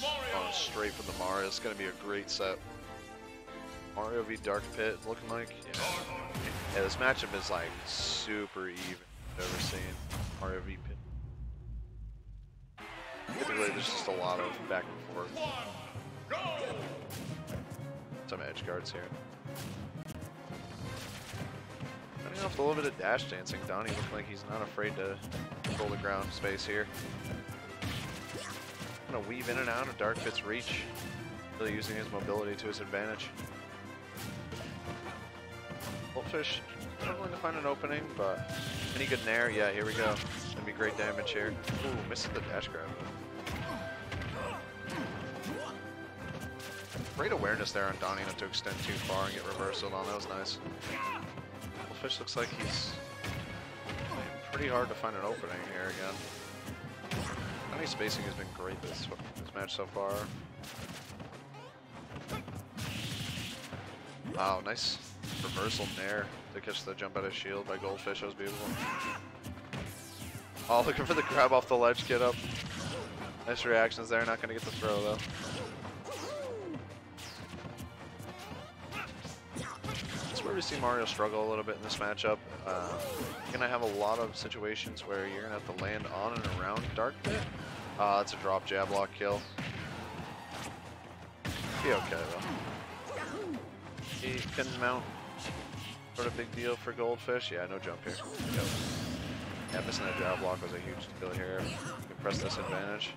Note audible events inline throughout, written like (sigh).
Going oh, straight for the Mario. It's going to be a great set. Mario v Dark Pit looking like. Yeah. yeah, this matchup is like super even. I've ever seen Mario v Pit. Typically, there's just a lot of back and forth. Some edge guards here. Running off a little bit of dash dancing, Donny looks like he's not afraid to control the ground space here. Gonna weave in and out of Dark Pit's reach, really using his mobility to his advantage. Goldfish struggling to find an opening, but any good nair? Yeah, here we go. Gonna be great damage here. Ooh, misses the dash grab. Great awareness there on Donny not to extend too far and get reversal on. That was nice. Goldfish looks like he's pretty hard to find an opening here again. Donny's spacing has been great this, this match so far. Wow, nice reversal nair to catch the jump out of shield by Goldfish. That was beautiful. Oh, (laughs) looking for the grab off the ledge, get up. Nice reactions there, not going to get the throw though. See Mario struggle a little bit in this matchup. Uh, you're going to have a lot of situations where you're going to have to land on and around Dark Pit. Uh, that's a drop jab lock kill. Be okay though. He can mount. Sort of big deal for Goldfish. Yeah, no jump here. Yep. Yeah, missing that jab block was a huge deal here. You can press this advantage.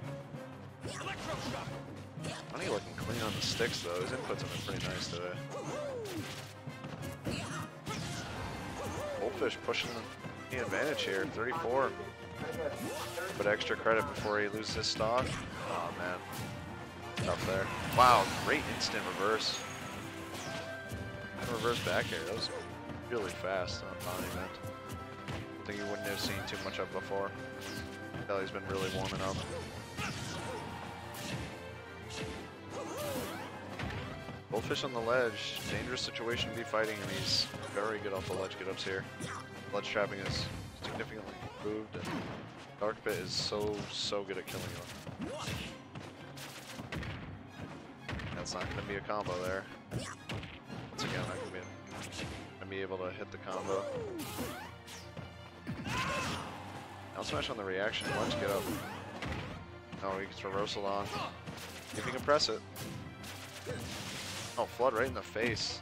Funny looking clean on the sticks though. His inputs have been pretty nice today. Pushing the advantage here. 34. Put extra credit before he loses his stock. Oh man. Tough there. Wow, great instant reverse. Reverse back here. That was really fast on Bonnie event. I think you wouldn't have seen too much of before. Kelly's been really warming up. Goldfish on the ledge. Dangerous situation to be fighting, and he's very good off the ledge get-ups here. Ledge trapping is significantly improved, and Dark Pit is so, so good at killing you. That's not going to be a combo there. Once again, not going to be, able to hit the combo. Now smash on the reaction. Let's get up. Oh, he gets reversal on. If he can press it. Oh, flood right in the face.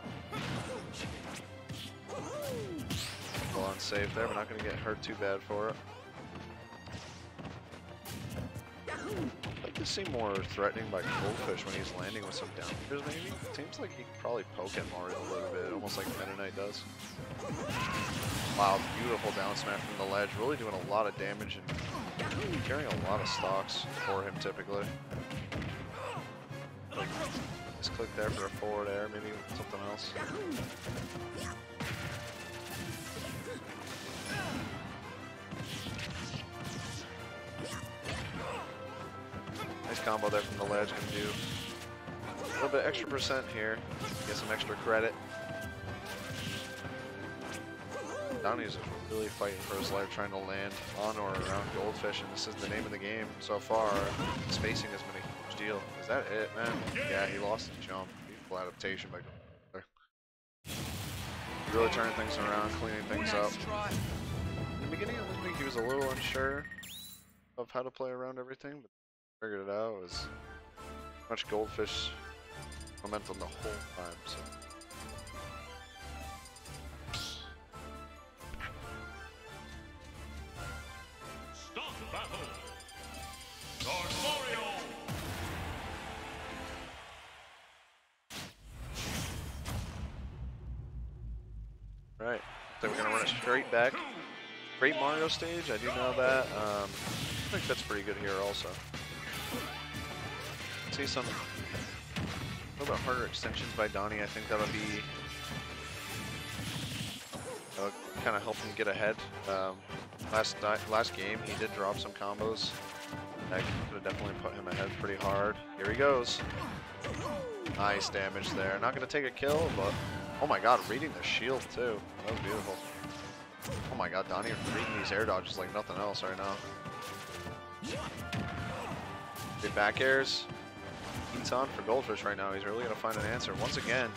Well, unsafe there, We're not going to get hurt too bad for it. I'd like to see more threatening by Goldfish when he's landing with some down airs, maybe? Seems like he could probably poke at Mario a little bit, almost like Knight does. Wow, beautiful down smash from the ledge, really doing a lot of damage and carrying a lot of stocks for him typically. Just click there for a forward air, maybe something else. Nice combo there from the ledge, can do a little bit extra percent here, get some extra credit. Donny's really fighting for his life, trying to land on or around Goldfish, and this is the name of the game so far. Spacing has been a Is that it, man? Yeah, he lost the jump. Beautiful adaptation by Goldfish. Really turning things around, cleaning things up. In the beginning, I think he was a little unsure of how to play around everything, but figured it out. It was much Goldfish momentum the whole time, so. battle. Dark It straight back. Great Mario stage, I do know that. Um, I think that's pretty good here also. See some a little bit harder extensions by Donny. I think that'll be that'll kind of help him get ahead. Um, last last game he did drop some combos that could have definitely put him ahead pretty hard. Here he goes. Nice damage there. Not gonna take a kill, but oh my god, reading the shield too. That was beautiful. Oh my god, Donny reading these air dodges like nothing else right now. Big back airs. heat's on for Goldfish right now. He's really going to find an answer. Once again,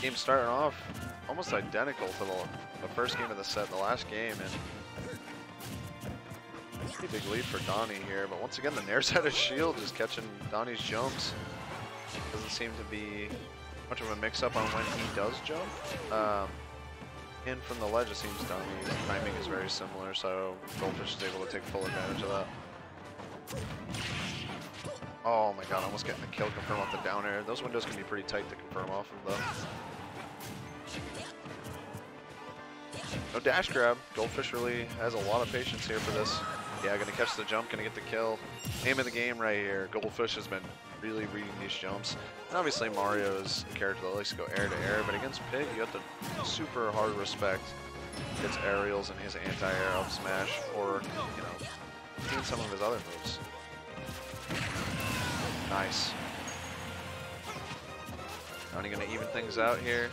game starting off almost identical to the, the first game of the set, the last game, and pretty big lead for Donny here. But once again, the Nair's out of shield is catching Donny's jumps. Doesn't seem to be much of a mix-up on when he does jump. Um, and from the ledge, it seems Donny's timing is very similar, so Goldfish is able to take full advantage of that. Oh my god, almost getting the kill confirm off the down air. Those windows can be pretty tight to confirm off of though. No dash grab. Goldfish really has a lot of patience here for this. Yeah, gonna catch the jump, gonna get the kill. Aim of the game right here. Goldfish has been really reading these jumps. And obviously Mario is a character that likes to go air to air, but against Pit, you have to super hard respect his aerials and his anti-air up smash, or, you know, even some of his other moves. Nice. Only gonna even things out here.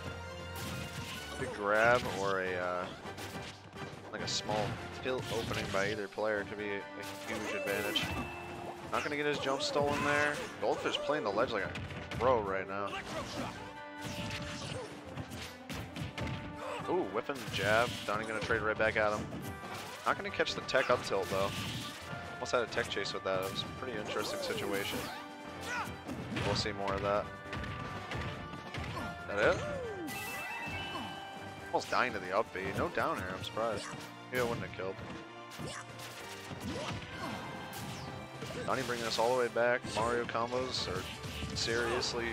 Big grab or a uh, like a small tilt opening by either player could be a huge advantage. Not gonna get his jump stolen there. Goldfish playing the ledge like a pro right now. Ooh, whipping jab. Donny gonna trade right back at him. Not gonna catch the tech up tilt though. Almost had a tech chase with that. It was a pretty interesting situation. We'll see more of that. That it? Almost dying to the up B. No down air, I'm surprised. Maybe I wouldn't have killed. Donny bringing us all the way back. Mario combos are seriously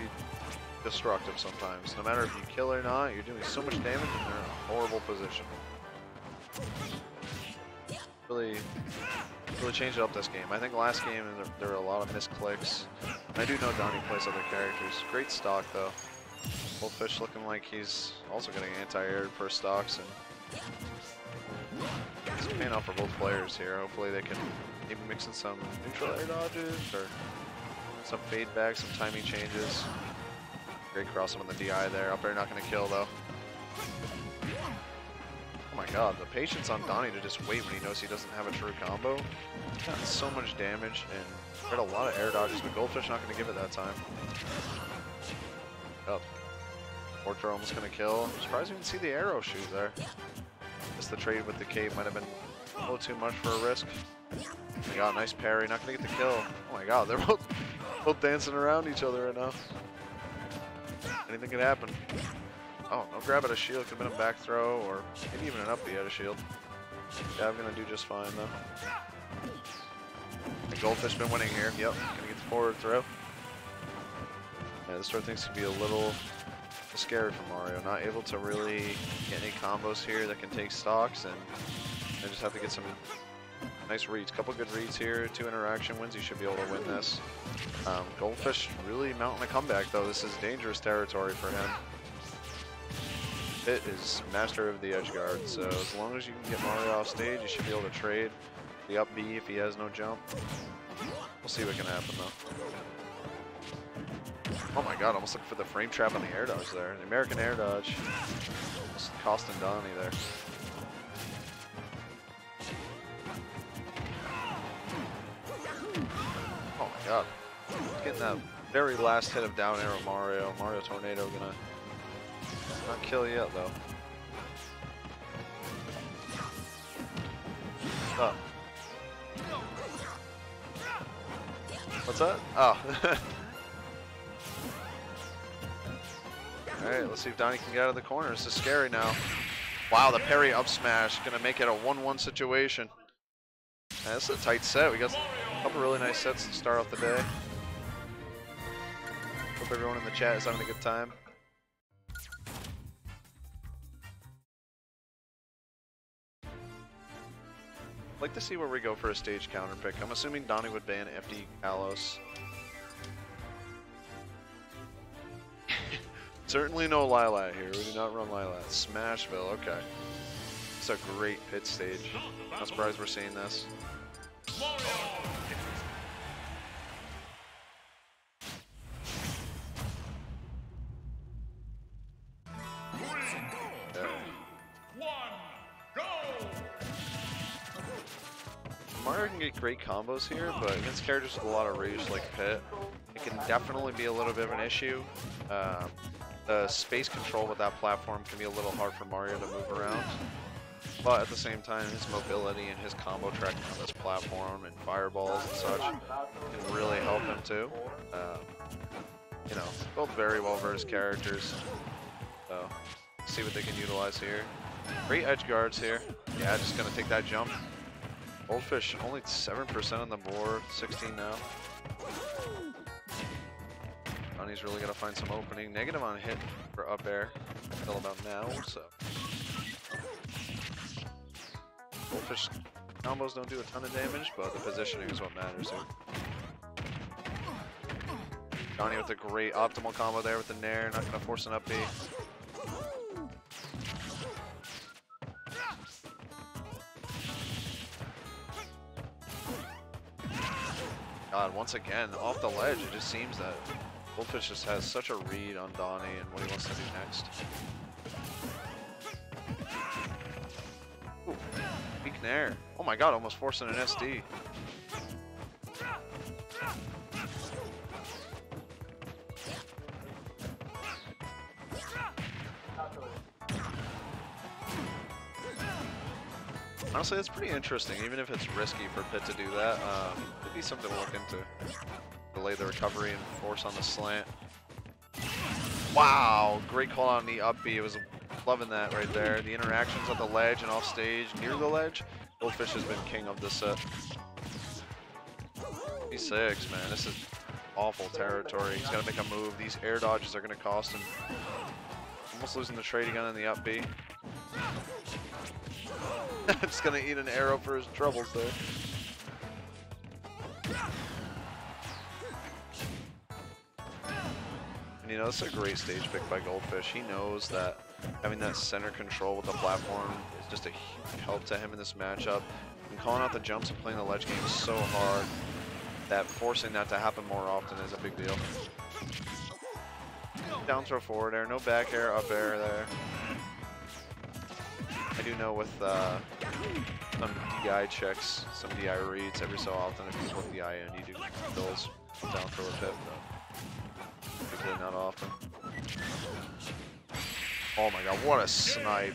destructive sometimes. No matter if you kill or not, you're doing so much damage and you're in a horrible position. Really, really changed up this game. I think last game there, there were a lot of misclicks. I do know Donny plays other characters. Great stock though. Goldfish looking like he's also getting anti-air for stocks and it's paying off for both players here. Hopefully they can maybe mixing some neutral air dodges or some fade back, some timing changes. Great cross on the DI there. Up air not going to kill though. Oh my god, the patience on Donny to just wait when he knows he doesn't have a true combo. Gotten so much damage and got a lot of air dodges, but Goldfish not going to give it that time. Up. Portro almost going to kill. I'm surprised you didn't see the arrow shoot there. The trade with the cape might have been a little too much for a risk. Oh god, nice parry. Not to get the kill. Oh my god, (laughs) they're both, both dancing around each other right now. Anything could happen. Oh, no grab at a shield. Could have been a back throw or maybe even an up B at a shield. Yeah, I'm to do just fine though. The Goldfish been winning here. Yep, to get the forward throw. Yeah, this sort of things could be a little scary for Mario. Not able to really get any combos here that can take stocks, and they just have to get some nice reads. Couple good reads here, two interaction wins. You should be able to win this. Um, Goldfish really mounting a comeback, though. This is dangerous territory for him. It is master of the edge guard, so as long as you can get Mario off stage, you should be able to trade the up B if he has no jump. We'll see what can happen, though. Oh my god, almost looking for the frame trap on the air dodge there. The American air dodge. Almost costing Donny there. Oh my god. Getting that very last hit of down arrow Mario. Mario Tornado gonna not kill yet though. Oh. What's that? Oh. (laughs) Alright, let's see if Donny can get out of the corner. This is scary now. Wow, the parry up smash. Gonna make it a 1-1 situation. Man, this is a tight set. We got a couple really nice sets to start off the day. Hope everyone in the chat is having a good time. I'd like to see where we go for a stage counter pick. I'm assuming Donny would ban FD Kalos. Certainly no Lylat here. We do not run Lylat. Smashville, okay. It's a great pit stage. Not surprised we're seeing this. Mario can get great combos here, but against characters with a lot of rage like Pit, it can definitely be a little bit of an issue. Um, the space control with that platform can be a little hard for Mario to move around. But at the same time, his mobility and his combo tracking on this platform and fireballs and such can really help him too. Um, you know, both very well versed characters. So, see what they can utilize here. Great edge guards here. Yeah, just gonna take that jump. Goldfish only 7% on the board, 16 now. Donny's really gonna find some opening. Negative on hit for up air until about now, so. Goldfish combos don't do a ton of damage, but the positioning is what matters here. Donny with a great optimal combo there with the Nair, not gonna force an up B. God, once again, off the ledge, it just seems that Goldfish just has such a read on Donny and what he wants to do next. Ooh, weak Nair. Oh my god, almost forcing an SD. Honestly, it's pretty interesting, even if it's risky for Pit to do that. Um, it'd be something to look into. Delay the recovery and force on the slant. Wow, great call on the up B. It was loving that right there. The interactions at the ledge and off stage, near the ledge. Goldfish has been king of this set. P6, man, this is awful territory. He's got to make a move. These air dodges are going to cost him. Almost losing the trade again in the up B. (laughs) Just gonna eat an arrow for his troubles there. You know, it's a great stage pick by Goldfish. He knows that having that center control with the platform is just a huge help to him in this matchup. And calling out the jumps and playing the ledge game so hard that forcing that to happen more often is a big deal. Down throw forward air, no back air, up air there. I do know with uh, some DI checks, some DI reads, every so often if you put DI in, you do those down throw a but not often. Oh my god, what a snipe.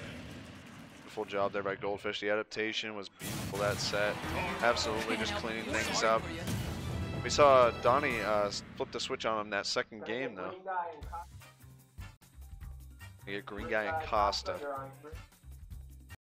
Beautiful job there by Goldfish. The adaptation was beautiful that set. Absolutely just cleaning things up. We saw Donny uh, flip the switch on him that second game though. Get Green Guy and Costa.